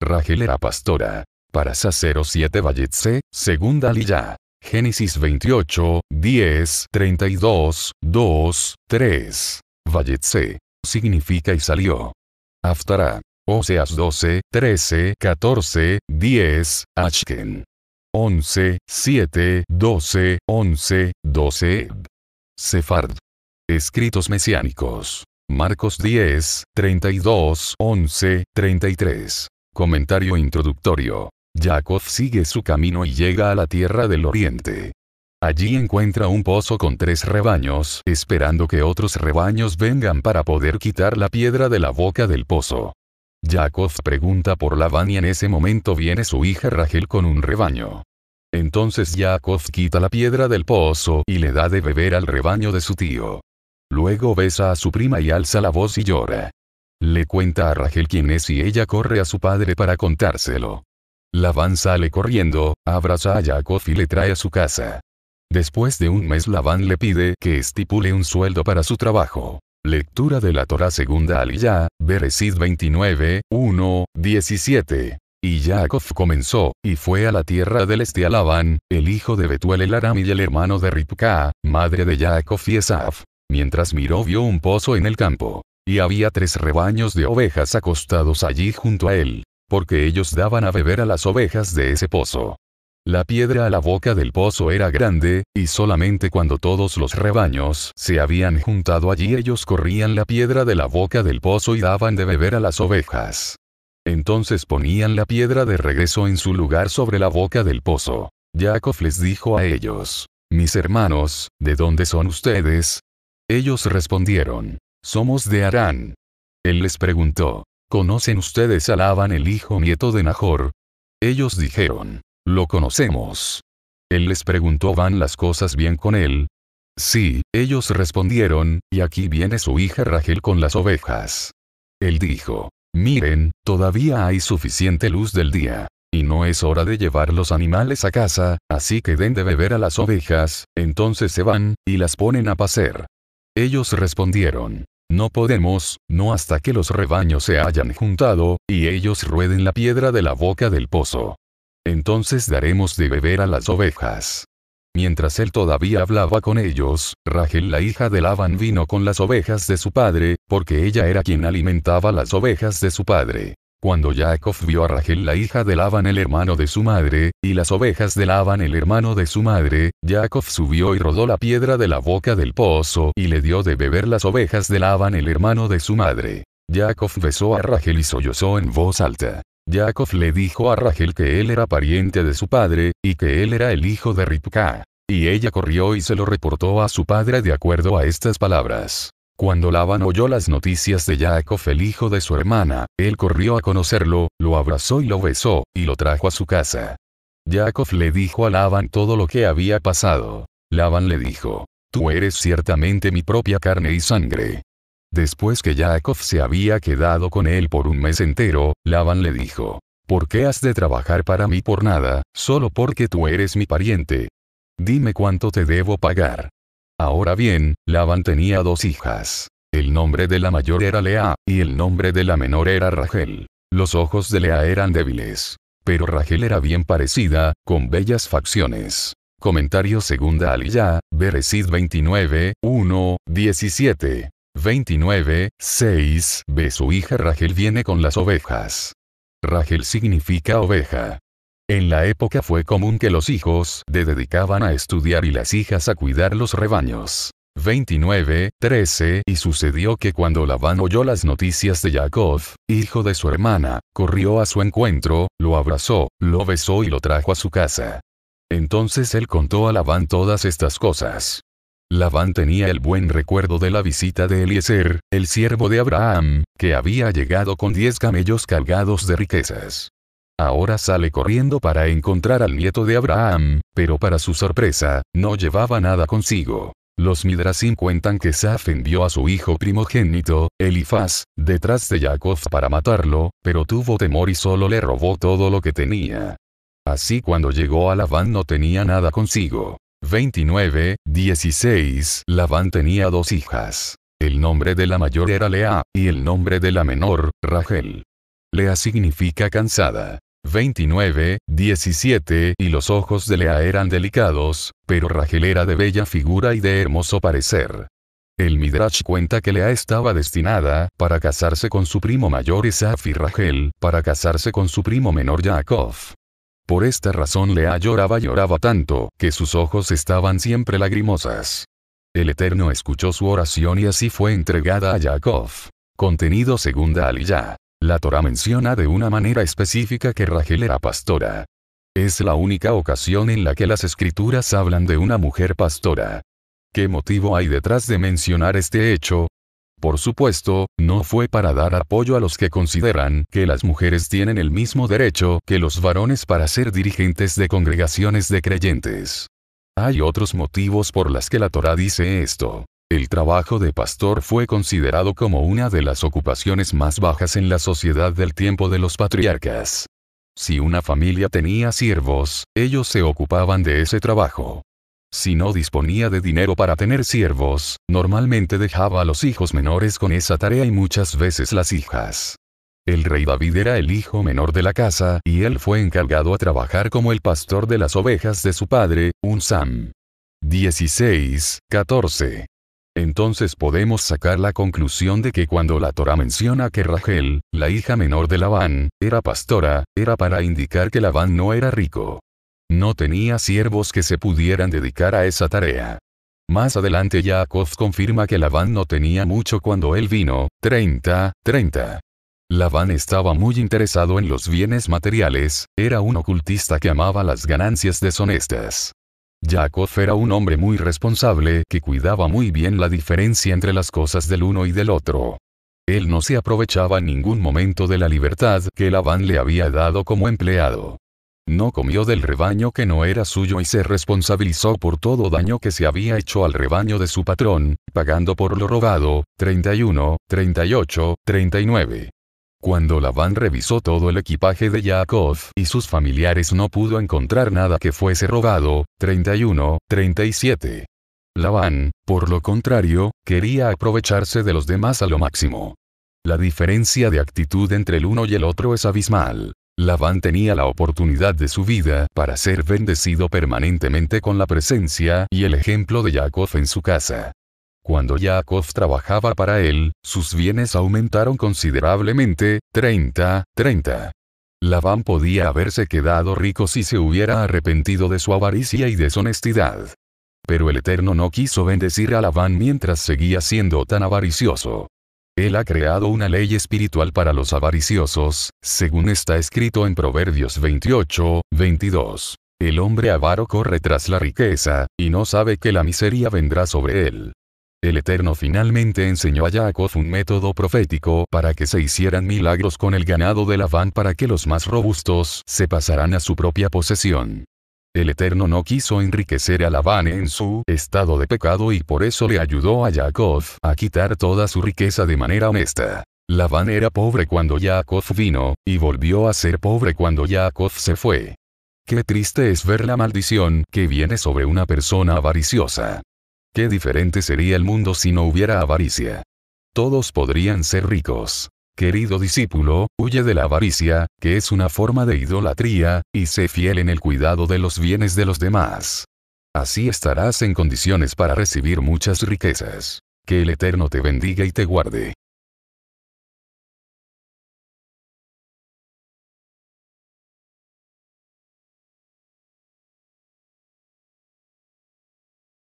Rachel era pastora. Para Sacero 7 Valletse, segunda Lilla. Génesis 28, 10, 32, 2, 3. Valletse. Significa y salió. Aftara. Oseas 12, 13, 14, 10, Ashken. 11, 7, 12, 11, 12. Sefard. Escritos mesiánicos. Marcos 10, 32, 11, 33. Comentario introductorio. Jacob sigue su camino y llega a la tierra del oriente. Allí encuentra un pozo con tres rebaños, esperando que otros rebaños vengan para poder quitar la piedra de la boca del pozo. Jacob pregunta por Labán y en ese momento viene su hija Rachel con un rebaño. Entonces Jacob quita la piedra del pozo y le da de beber al rebaño de su tío. Luego besa a su prima y alza la voz y llora. Le cuenta a Rachel quién es y ella corre a su padre para contárselo. Labán sale corriendo, abraza a Jacob y le trae a su casa. Después de un mes Labán le pide que estipule un sueldo para su trabajo. Lectura de la Torah segunda Aliyah, Bereshit 29, 1, 17. Y Jacob comenzó, y fue a la tierra del este a Labán, el hijo de Betuel el Aram y el hermano de Ripka, madre de Jacob y Esaf. Mientras miró vio un pozo en el campo. Y había tres rebaños de ovejas acostados allí junto a él. Porque ellos daban a beber a las ovejas de ese pozo. La piedra a la boca del pozo era grande, y solamente cuando todos los rebaños se habían juntado allí ellos corrían la piedra de la boca del pozo y daban de beber a las ovejas. Entonces ponían la piedra de regreso en su lugar sobre la boca del pozo. Jacob les dijo a ellos, Mis hermanos, ¿de dónde son ustedes? Ellos respondieron, Somos de Arán. Él les preguntó, ¿Conocen ustedes a Labán el hijo nieto de Nahor? Ellos dijeron, Lo conocemos. Él les preguntó, ¿van las cosas bien con él? Sí, ellos respondieron, y aquí viene su hija Rachel con las ovejas. Él dijo, Miren, todavía hay suficiente luz del día. Y no es hora de llevar los animales a casa, así que den de beber a las ovejas, entonces se van, y las ponen a pacer. Ellos respondieron, no podemos, no hasta que los rebaños se hayan juntado, y ellos rueden la piedra de la boca del pozo. Entonces daremos de beber a las ovejas. Mientras él todavía hablaba con ellos, Rachel la hija de Labán vino con las ovejas de su padre, porque ella era quien alimentaba las ovejas de su padre. Cuando Jacob vio a Rachel la hija de Labán el hermano de su madre, y las ovejas de Labán el hermano de su madre, Jacob subió y rodó la piedra de la boca del pozo y le dio de beber las ovejas de Labán el hermano de su madre. Jacob besó a Rachel y sollozó en voz alta. Jacob le dijo a Rachel que él era pariente de su padre, y que él era el hijo de Ripka. Y ella corrió y se lo reportó a su padre de acuerdo a estas palabras. Cuando Labán oyó las noticias de Jacob el hijo de su hermana, él corrió a conocerlo, lo abrazó y lo besó, y lo trajo a su casa. Jacob le dijo a Labán todo lo que había pasado. Labán le dijo, Tú eres ciertamente mi propia carne y sangre. Después que Jacob se había quedado con él por un mes entero, Labán le dijo, ¿Por qué has de trabajar para mí por nada, solo porque tú eres mi pariente? Dime cuánto te debo pagar. Ahora bien, Labán tenía dos hijas. El nombre de la mayor era Lea, y el nombre de la menor era Rachel. Los ojos de Lea eran débiles. Pero Rachel era bien parecida, con bellas facciones. Comentario segunda Aliyah, Bereshit 29, 1, 17. 29, 6. Ve su hija Rachel viene con las ovejas. Rachel significa oveja. En la época fue común que los hijos de dedicaban a estudiar y las hijas a cuidar los rebaños. 29, 13 Y sucedió que cuando Labán oyó las noticias de Jacob, hijo de su hermana, corrió a su encuentro, lo abrazó, lo besó y lo trajo a su casa. Entonces él contó a Labán todas estas cosas. Labán tenía el buen recuerdo de la visita de Eliezer, el siervo de Abraham, que había llegado con diez camellos cargados de riquezas. Ahora sale corriendo para encontrar al nieto de Abraham, pero para su sorpresa, no llevaba nada consigo. Los Midrasim cuentan que Saf envió a su hijo primogénito, Elifaz, detrás de Jacob para matarlo, pero tuvo temor y solo le robó todo lo que tenía. Así cuando llegó a Labán no tenía nada consigo. 29, 16 Labán tenía dos hijas. El nombre de la mayor era Lea, y el nombre de la menor, Rachel. Lea significa cansada. 29, 17 Y los ojos de Lea eran delicados, pero Rachel era de bella figura y de hermoso parecer. El Midrash cuenta que Lea estaba destinada, para casarse con su primo mayor Esaf y Rachel, para casarse con su primo menor Jacob. Por esta razón Lea lloraba lloraba tanto, que sus ojos estaban siempre lagrimosas. El Eterno escuchó su oración y así fue entregada a Jacob. Contenido segunda Aliyah. La Torah menciona de una manera específica que Rachel era pastora. Es la única ocasión en la que las escrituras hablan de una mujer pastora. ¿Qué motivo hay detrás de mencionar este hecho? Por supuesto, no fue para dar apoyo a los que consideran que las mujeres tienen el mismo derecho que los varones para ser dirigentes de congregaciones de creyentes. Hay otros motivos por las que la Torah dice esto. El trabajo de pastor fue considerado como una de las ocupaciones más bajas en la sociedad del tiempo de los patriarcas. Si una familia tenía siervos, ellos se ocupaban de ese trabajo. Si no disponía de dinero para tener siervos, normalmente dejaba a los hijos menores con esa tarea y muchas veces las hijas. El rey David era el hijo menor de la casa y él fue encargado a trabajar como el pastor de las ovejas de su padre, un Sam. 16, 14. Entonces podemos sacar la conclusión de que cuando la Torah menciona que Rachel, la hija menor de Labán, era pastora, era para indicar que Labán no era rico. No tenía siervos que se pudieran dedicar a esa tarea. Más adelante Jacob confirma que Labán no tenía mucho cuando él vino, 30, 30. Labán estaba muy interesado en los bienes materiales, era un ocultista que amaba las ganancias deshonestas. Jacob era un hombre muy responsable que cuidaba muy bien la diferencia entre las cosas del uno y del otro. Él no se aprovechaba en ningún momento de la libertad que Labán le había dado como empleado. No comió del rebaño que no era suyo y se responsabilizó por todo daño que se había hecho al rebaño de su patrón, pagando por lo robado, 31, 38, 39. Cuando Labán revisó todo el equipaje de Jacob y sus familiares no pudo encontrar nada que fuese robado, 31, 37. Labán, por lo contrario, quería aprovecharse de los demás a lo máximo. La diferencia de actitud entre el uno y el otro es abismal. Labán tenía la oportunidad de su vida para ser bendecido permanentemente con la presencia y el ejemplo de Jacob en su casa. Cuando Jacob trabajaba para él, sus bienes aumentaron considerablemente, 30, 30. Labán podía haberse quedado rico si se hubiera arrepentido de su avaricia y deshonestidad. Pero el Eterno no quiso bendecir a Labán mientras seguía siendo tan avaricioso. Él ha creado una ley espiritual para los avariciosos, según está escrito en Proverbios 28, 22. El hombre avaro corre tras la riqueza, y no sabe que la miseria vendrá sobre él. El Eterno finalmente enseñó a Jacob un método profético para que se hicieran milagros con el ganado de Labán para que los más robustos se pasaran a su propia posesión. El Eterno no quiso enriquecer a Labán en su estado de pecado y por eso le ayudó a Jacob a quitar toda su riqueza de manera honesta. Labán era pobre cuando Jacob vino, y volvió a ser pobre cuando Jacob se fue. Qué triste es ver la maldición que viene sobre una persona avariciosa. Qué diferente sería el mundo si no hubiera avaricia. Todos podrían ser ricos. Querido discípulo, huye de la avaricia, que es una forma de idolatría, y sé fiel en el cuidado de los bienes de los demás. Así estarás en condiciones para recibir muchas riquezas. Que el Eterno te bendiga y te guarde.